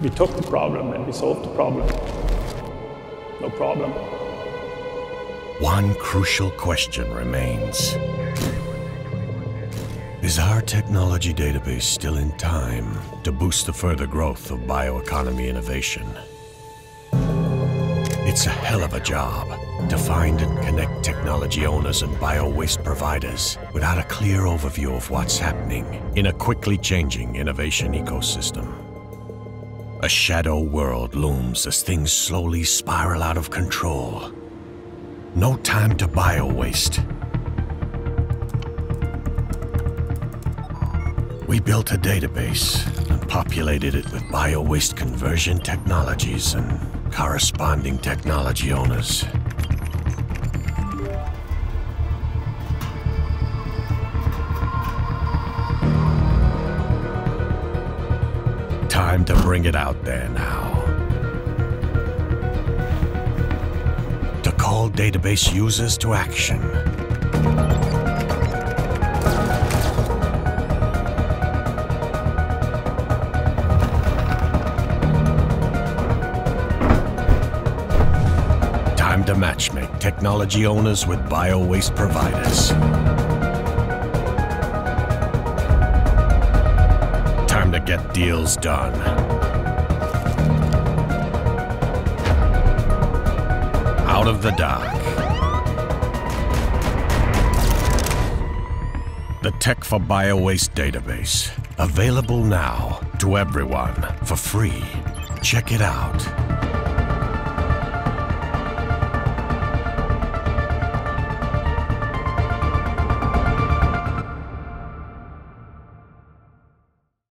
We took the problem and we solved the problem. No problem. One crucial question remains. Is our technology database still in time to boost the further growth of bioeconomy innovation? It's a hell of a job to find and connect technology owners and bio-waste providers without a clear overview of what's happening in a quickly changing innovation ecosystem. A shadow world looms as things slowly spiral out of control. No time to bio-waste. We built a database and populated it with bio-waste conversion technologies and corresponding technology owners. Time to bring it out there now. To call database users to action. Time to matchmake technology owners with bio-waste providers. Get deals done. Out of the dark. The Tech4Biowaste database. Available now to everyone for free. Check it out